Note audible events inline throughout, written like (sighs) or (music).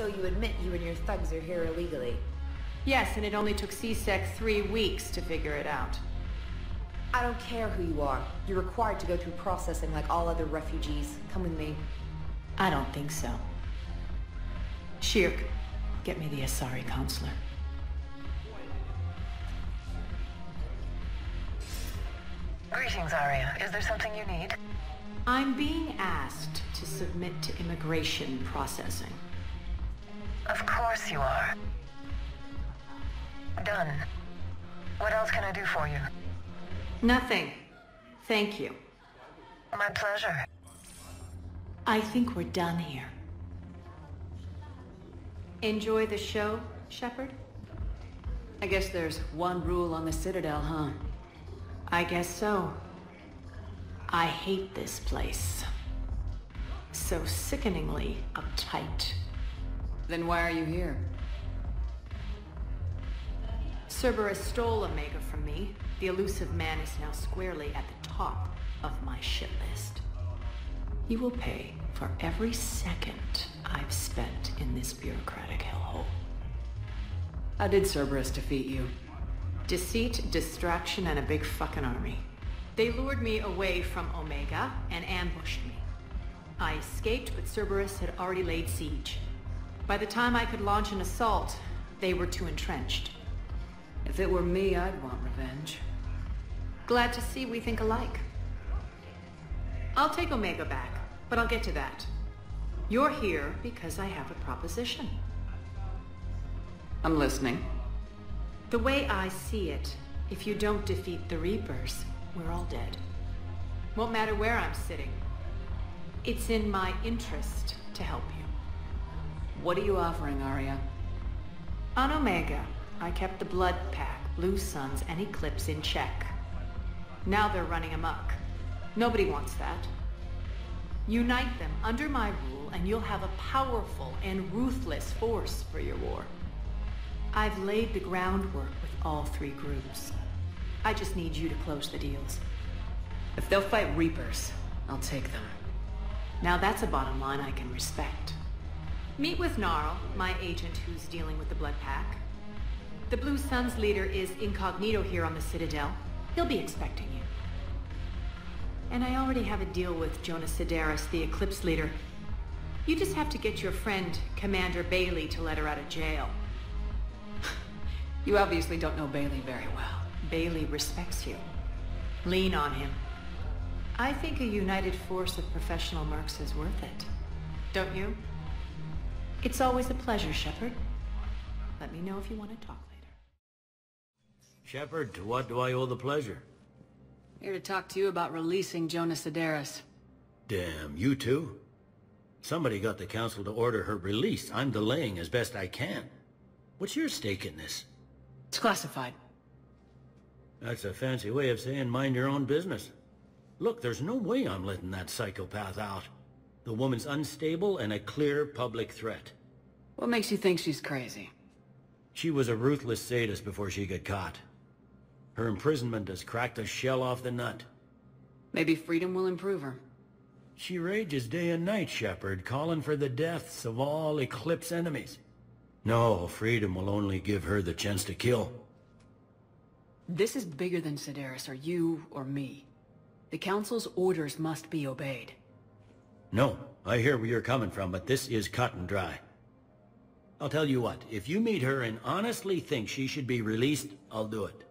So you admit you and your thugs are here illegally? Yes, and it only took C-Sec three weeks to figure it out. I don't care who you are. You're required to go through processing like all other refugees. Come with me. I don't think so. Shirk, get me the Asari Councilor. Greetings, Aria. Is there something you need? I'm being asked to submit to immigration processing. Of course you are. Done. What else can I do for you? Nothing. Thank you. My pleasure. I think we're done here. Enjoy the show, Shepard? I guess there's one rule on the Citadel, huh? I guess so. I hate this place. So sickeningly uptight. Then why are you here? Cerberus stole Omega from me. The Illusive Man is now squarely at the top of my shit list. He will pay for every second I've spent in this bureaucratic hellhole. How did Cerberus defeat you? Deceit, distraction, and a big fucking army. They lured me away from Omega and ambushed me. I escaped, but Cerberus had already laid siege. By the time I could launch an assault, they were too entrenched. If it were me, I'd want revenge. Glad to see we think alike. I'll take Omega back, but I'll get to that. You're here because I have a proposition. I'm listening. The way I see it, if you don't defeat the Reapers, we're all dead. Won't matter where I'm sitting. It's in my interest to help you. What are you offering, Aria? On Omega, I kept the Blood Pack, Blue Suns, and Eclipse in check. Now they're running amok. Nobody wants that. Unite them under my rule, and you'll have a powerful and ruthless force for your war. I've laid the groundwork with all three groups. I just need you to close the deals. If they'll fight Reapers, I'll take them. Now that's a bottom line I can respect. Meet with Gnarl, my agent who's dealing with the Blood Pack. The Blue Suns leader is incognito here on the Citadel. He'll be expecting you. And I already have a deal with Jonas Sederis, the Eclipse leader. You just have to get your friend, Commander Bailey, to let her out of jail. You obviously don't know Bailey very well. Bailey respects you. Lean on him. I think a united force of professional mercs is worth it. Don't you? It's always a pleasure, Shepard. Let me know if you want to talk later. Shepard, to what do I owe the pleasure? Here to talk to you about releasing Jonas Sederis. Damn, you too? Somebody got the Council to order her release. I'm delaying as best I can. What's your stake in this? It's classified. That's a fancy way of saying mind your own business. Look, there's no way I'm letting that psychopath out. The woman's unstable and a clear public threat. What makes you think she's crazy? She was a ruthless sadist before she got caught. Her imprisonment has cracked the shell off the nut. Maybe freedom will improve her. She rages day and night, Shepard, calling for the deaths of all Eclipse enemies. No, freedom will only give her the chance to kill. This is bigger than Sederis, or you or me. The Council's orders must be obeyed. No, I hear where you're coming from, but this is cut and dry. I'll tell you what, if you meet her and honestly think she should be released, I'll do it.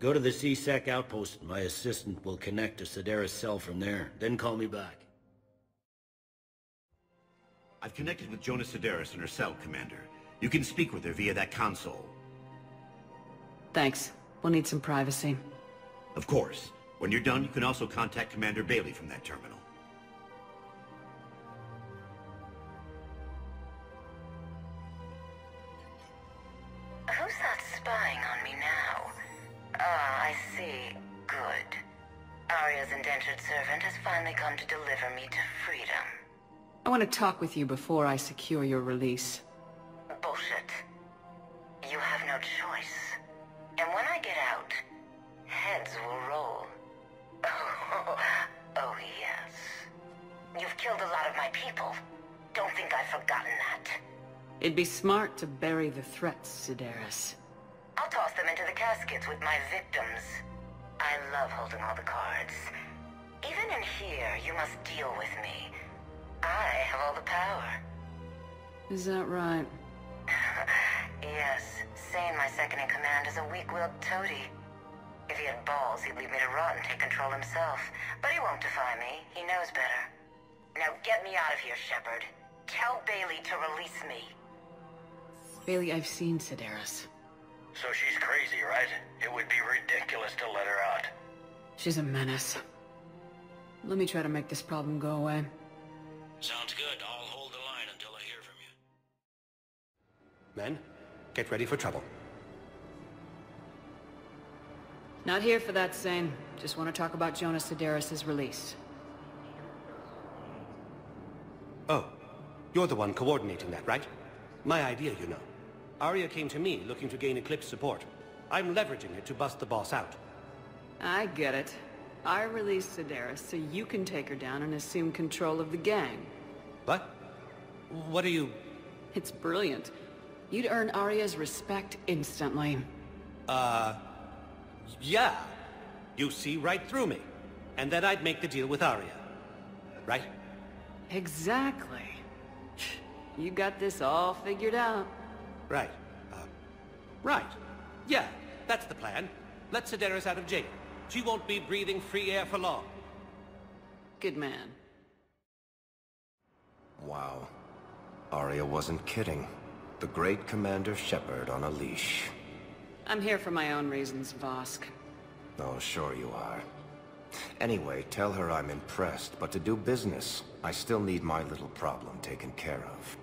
Go to the C-Sec outpost, and my assistant will connect to Sederis' cell from there. Then call me back. I've connected with Jonas Sederis and her cell, Commander. You can speak with her via that console. Thanks. We'll need some privacy. Of course. When you're done, you can also contact Commander Bailey from that terminal. I want to talk with you before I secure your release. Bullshit. You have no choice. And when I get out, heads will roll. Oh, (laughs) oh yes. You've killed a lot of my people. Don't think I've forgotten that. It'd be smart to bury the threats, Sederis. I'll toss them into the caskets with my victims. I love holding all the cards. Even in here, you must deal with me. I have all the power. Is that right? (laughs) yes, Sayn, my second-in-command, is a weak-willed toady. If he had balls, he'd leave me to rot and take control himself. But he won't defy me. He knows better. Now get me out of here, Shepard. Tell Bailey to release me. Bailey, I've seen Sederis. So she's crazy, right? It would be ridiculous to let her out. She's a menace. Let me try to make this problem go away. Sounds good. I'll hold the line until I hear from you. Men, get ready for trouble. Not here for that, Sayn. Just want to talk about Jonas Sederis' release. Oh, you're the one coordinating that, right? My idea, you know. Aria came to me looking to gain Eclipse support. I'm leveraging it to bust the boss out. I get it. I released Sederis so you can take her down and assume control of the gang. What? What are you... It's brilliant. You'd earn Aria's respect instantly. Uh... Yeah. You see right through me. And then I'd make the deal with Aria. Right? Exactly. You got this all figured out. Right. Uh, right. Yeah, that's the plan. Let Sederis out of jail. She won't be breathing free air for long. Good man. Wow. Aria wasn't kidding. The great Commander Shepard on a leash. I'm here for my own reasons, Vosk. Oh, sure you are. Anyway, tell her I'm impressed, but to do business, I still need my little problem taken care of.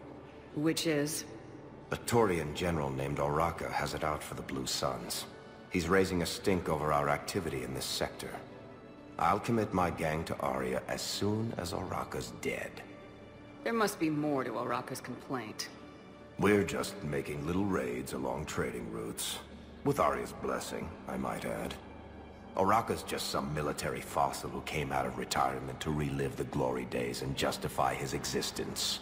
Which is? A Turian general named Oraka has it out for the Blue Suns. He's raising a stink over our activity in this sector. I'll commit my gang to Aria as soon as Oraka's dead. There must be more to Oraka's complaint. We're just making little raids along trading routes. With Aria's blessing, I might add. Oraka's just some military fossil who came out of retirement to relive the glory days and justify his existence.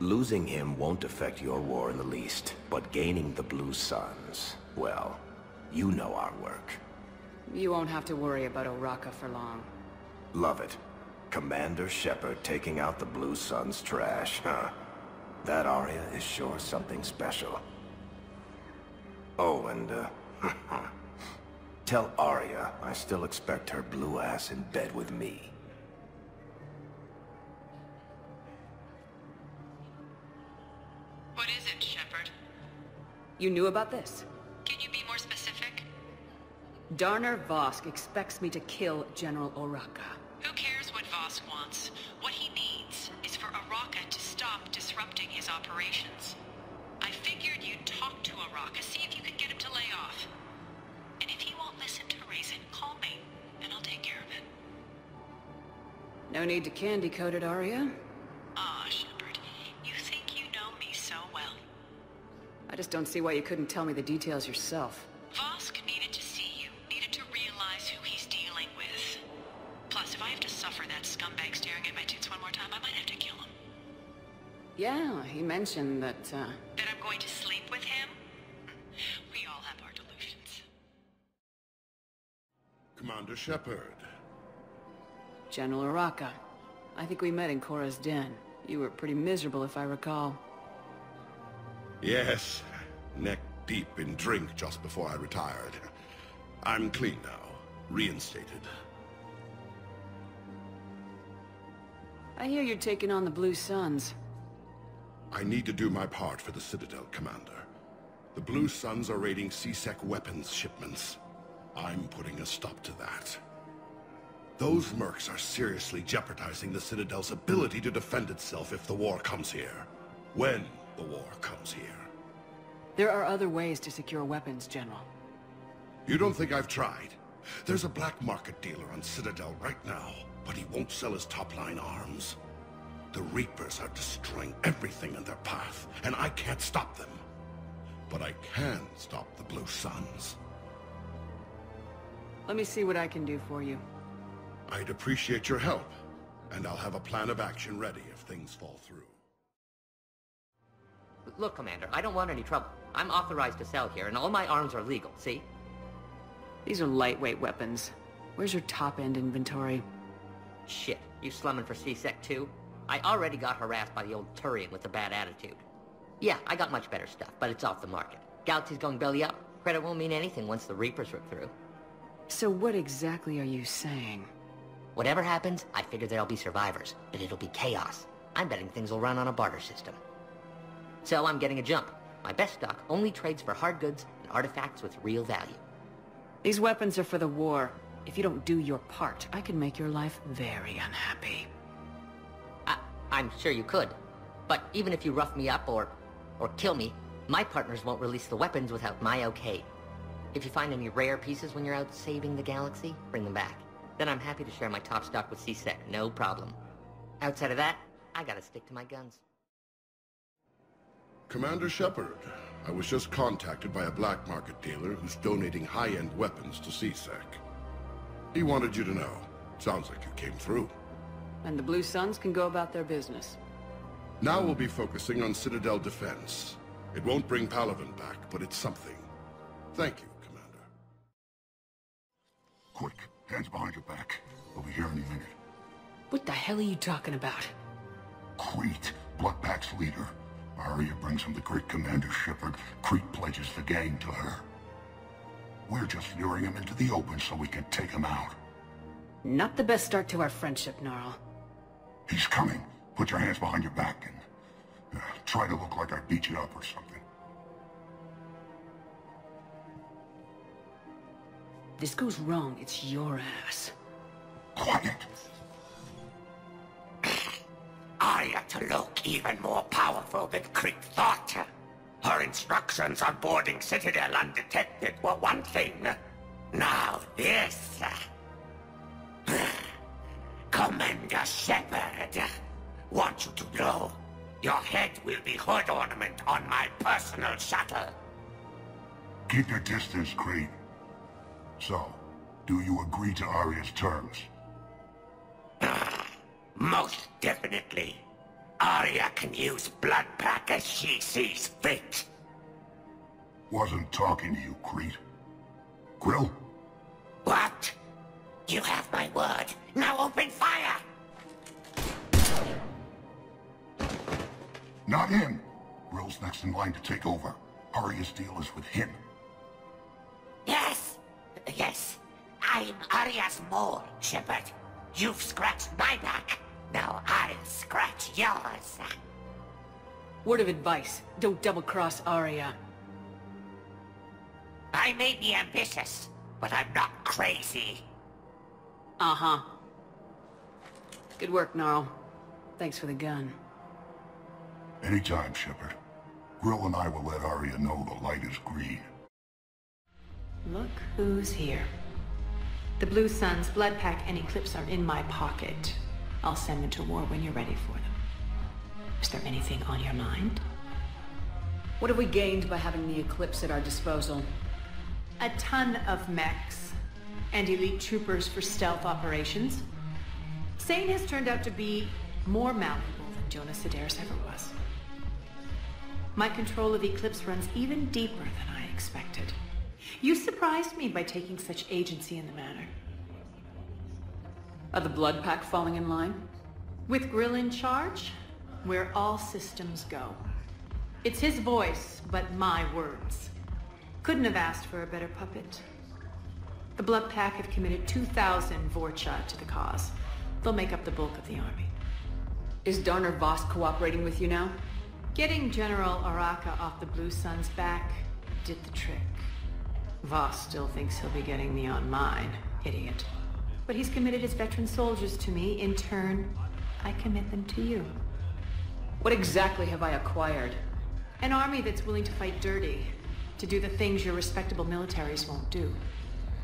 Losing him won't affect your war in the least, but gaining the Blue Suns, well, you know our work. You won't have to worry about Oraka for long. Love it. Commander Shepard taking out the Blue Suns trash, huh? That Aria is sure something special. Oh, and, uh... (laughs) Tell Aria I still expect her blue ass in bed with me. What is it, Shepard? You knew about this? Darner Vosk expects me to kill General Oraka. Who cares what Vosk wants? What he needs is for Oraka to stop disrupting his operations. I figured you'd talk to Oraka, see if you can get him to lay off. And if he won't listen to reason, call me, and I'll take care of it. No need to candy coat it, Aria. Ah, Shepard, you think you know me so well. I just don't see why you couldn't tell me the details yourself. Yeah, he mentioned that, uh... That I'm going to sleep with him? We all have our delusions. Commander Shepard. General Oraka. I think we met in Chora's den. You were pretty miserable, if I recall. Yes, neck deep in drink just before I retired. I'm clean now, reinstated. I hear you're taking on the Blue Suns. I need to do my part for the Citadel, Commander. The Blue Suns are raiding C-Sec weapons shipments. I'm putting a stop to that. Those mercs are seriously jeopardizing the Citadel's ability to defend itself if the war comes here. When the war comes here. There are other ways to secure weapons, General. You don't think I've tried? There's a black market dealer on Citadel right now, but he won't sell his top-line arms. The Reapers are destroying everything in their path, and I can't stop them. But I can stop the Blue Suns. Let me see what I can do for you. I'd appreciate your help, and I'll have a plan of action ready if things fall through. look, Commander, I don't want any trouble. I'm authorized to sell here, and all my arms are legal, see? These are lightweight weapons. Where's your top-end inventory? Shit, you slumming for C-Sec too? I already got harassed by the old Turian with a bad attitude. Yeah, I got much better stuff, but it's off the market. Galaxy's going belly up. Credit won't mean anything once the Reapers rip through. So what exactly are you saying? Whatever happens, I figure there'll be survivors, but it'll be chaos. I'm betting things will run on a barter system. So I'm getting a jump. My best stock only trades for hard goods and artifacts with real value. These weapons are for the war. If you don't do your part, I can make your life very unhappy. I'm sure you could. But even if you rough me up or, or kill me, my partners won't release the weapons without my okay. If you find any rare pieces when you're out saving the galaxy, bring them back. Then I'm happy to share my top stock with C-Sec, no problem. Outside of that, I gotta stick to my guns. Commander Shepard, I was just contacted by a black market dealer who's donating high-end weapons to C-Sec. He wanted you to know. Sounds like you came through. And the Blue Suns can go about their business. Now we'll be focusing on Citadel defense. It won't bring Palaven back, but it's something. Thank you, Commander. Quick, hands behind your back. We'll be here any minute. What the hell are you talking about? Crete, Bloodpack's leader. Aria brings him the great Commander Shepard. Crete pledges the gang to her. We're just luring him into the open so we can take him out. Not the best start to our friendship, Gnarl. He's coming. Put your hands behind your back and uh, try to look like I beat you up or something. This goes wrong, it's your ass. Quiet. Aria to look even more powerful than Crete thought. Her instructions on boarding Citadel undetected were one thing. Now this... Commander Shepard, want you to know, your head will be hood ornament on my personal shuttle. Keep your distance, Crete. So, do you agree to Aria's terms? (sighs) Most definitely. Aria can use Bloodpack as she sees fit. Wasn't talking to you, Crete. Grill? What? You have my word. Now open fire! Not him. Grill's next in line to take over. Aria's deal is with him. Yes, yes. I'm Aria's mole, Shepard. You've scratched my back. Now I'll scratch yours. Word of advice, don't double-cross Aria. I may be ambitious, but I'm not crazy. Uh-huh. Good work, Gnarl. Thanks for the gun. Anytime, Shepard. Grill and I will let Aria know the light is green. Look who's here. The Blue Suns, blood pack and Eclipse are in my pocket. I'll send them to war when you're ready for them. Is there anything on your mind? What have we gained by having the Eclipse at our disposal? A ton of mechs and elite troopers for stealth operations. Sayn has turned out to be more malleable than Jonas Sederis ever was. My control of Eclipse runs even deeper than I expected. You surprised me by taking such agency in the matter. Are the Blood Pack falling in line? With Grill in charge, where all systems go. It's his voice, but my words. Couldn't have asked for a better puppet. The Blood Pack have committed 2,000 Vorcha to the cause. They'll make up the bulk of the army. Is Darner Vosk cooperating with you now? Getting General Oraka off the Blue Sun's back did the trick. Vosk still thinks he'll be getting me on mine. Idiot. But he's committed his veteran soldiers to me. In turn, I commit them to you. What exactly have I acquired? An army that's willing to fight dirty. To do the things your respectable militaries won't do.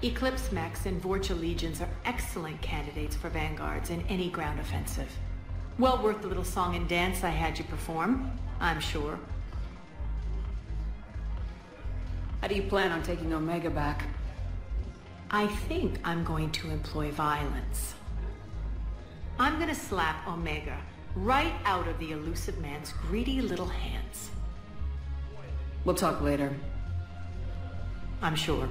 Eclipse mechs and Vorcha legions are excellent candidates for vanguards in any ground offensive. Well worth the little song and dance I had you perform, I'm sure. How do you plan on taking Omega back? I think I'm going to employ violence. I'm gonna slap Omega right out of the Illusive Man's greedy little hands. We'll talk later. I'm sure.